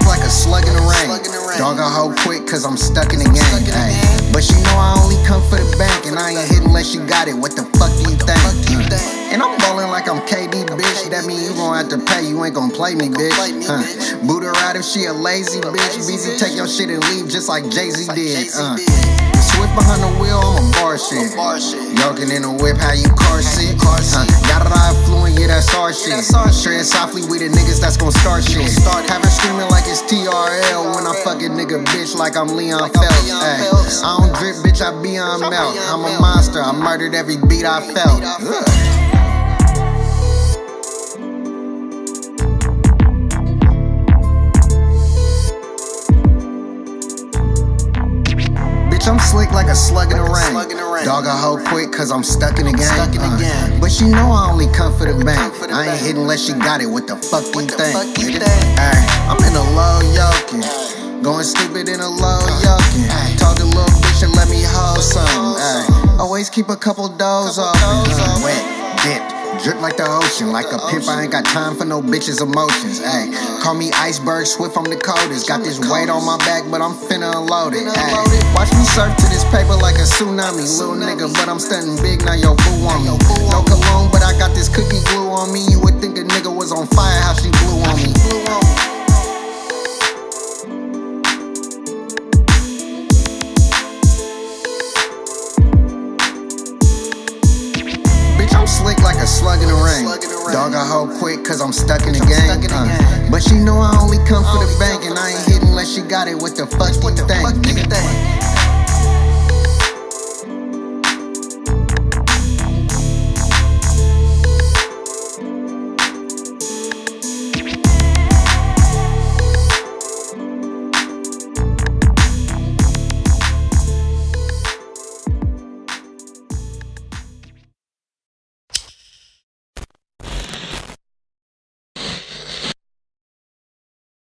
Dog a slug in a rank. Doggot a hoe quick, cause I'm stuck in the game. Ay. But you know I only come for the bank, and I ain't hit unless you got it. What the fuck do you think? And I'm ballin' like I'm KD, bitch. That mean you gon' have to pay, you ain't gon' play me, bitch. Huh. Boot her out if she a lazy bitch. Busy, take your shit and leave just like Jay Z did. Uh. Swift behind the wheel, I'm a bar shit. Yoking in the whip, how you car sit? Our shit. Tread softly, we the niggas that's gon' start shit. Start her screaming like it's TRL when I fuck a nigga bitch like I'm Leon Phelps. Ay. I don't drip, bitch, I be on melt. I'm a monster, I murdered every beat I felt. Ugh. Bitch, I'm slick like a slug in the rain. Dog a hoe quick, cause I'm stuck in the game. Uh, but she know I only come for the bank. I ain't hitting unless she got it. What the fuck you think? Ay, I'm in a low yoking. Going stupid in a low yoking. Talk a little bitch and let me hold some. Ay, always keep a couple doors open. Uh, wet, dipped. Drip like the ocean, like a pimp. I ain't got time for no bitches' emotions. Ayy, call me iceberg, swift, I'm the coldest. Got this weight on my back, but I'm finna unload it. Ayy, watch me surf to this paper like a tsunami. Little nigga, but I'm stunting big, now yo boo on me. No cologne, but I got this cookie glue on me. You would think a nigga was on fire, how she blew on me. A slug in the rain. Dog I hoe quick, cause I'm stuck in the game. Uh, but she know I only come for the bank, and I ain't hitting unless she got it. What the fuck you think? nigga?